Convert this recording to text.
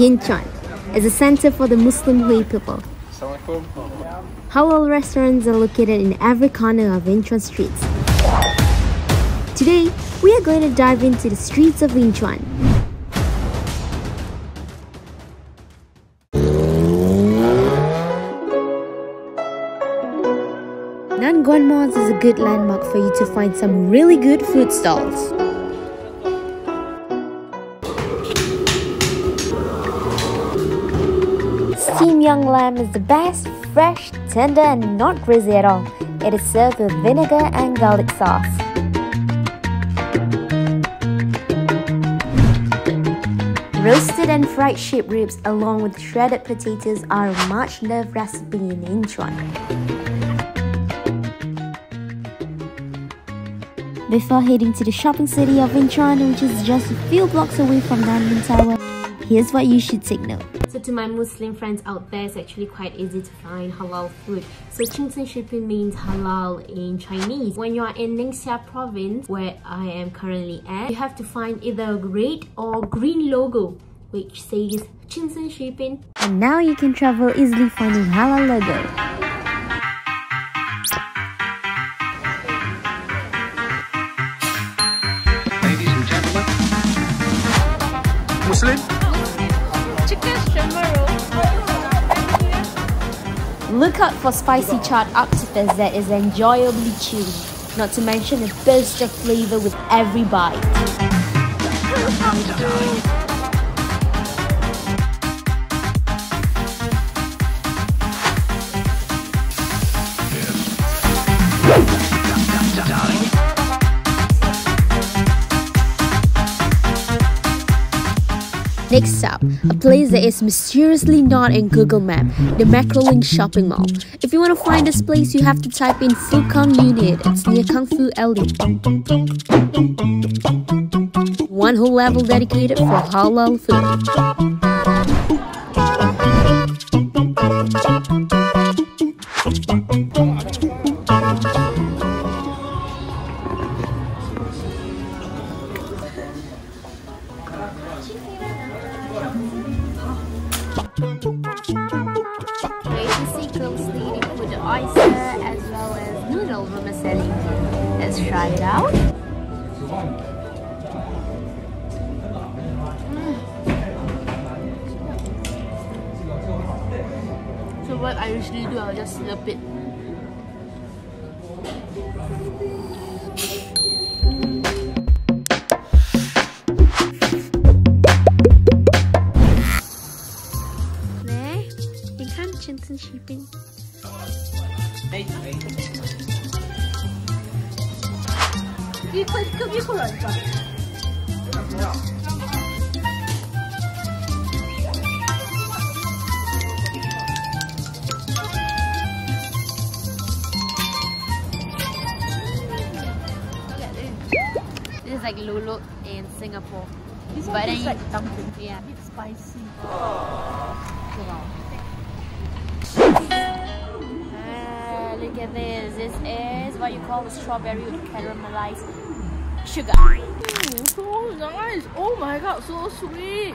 Yinchuan is a center for the Muslim Hui people. Halal restaurants are located in every corner of Yinchuan streets. Today, we are going to dive into the streets of Yinchuan. Nanguan Malls is a good landmark for you to find some really good food stalls. Steamed young lamb is the best, fresh, tender and not greasy at all. It is served with vinegar and garlic sauce. Roasted and fried sheep ribs along with shredded potatoes are a much loved recipe in Yinchuan. Before heading to the shopping city of Yinchuan, which is just a few blocks away from Nanling Tower, here's what you should take note. So to my Muslim friends out there, it's actually quite easy to find halal food. So Qingzhen Shipin means halal in Chinese. When you are in Ningxia province, where I am currently at, you have to find either a red or green logo which says Qingzhen Shipin. And now you can travel easily finding halal logo. Muslim? Look out for spicy charred octopus that is enjoyably chewy, not to mention a burst of flavor with every bite. Next up, a place that is mysteriously not in Google Map, the Macrolink Shopping Mall. If you want to find this place, you have to type in Fukang Unit. It's near Kung Fu Alley. One whole level dedicated for halal food. Oyster as well as noodle vermicelli. Let's try it out. Mm. So what I usually do, I'll just slurp it. and sheeping. You could come. This is like Lulu in Singapore. This but is like dumpling. Yeah. It's spicy. Oh. Wow. Look at this. This is what you call the strawberry with caramelized sugar. Mm, so nice. Oh my god, so sweet.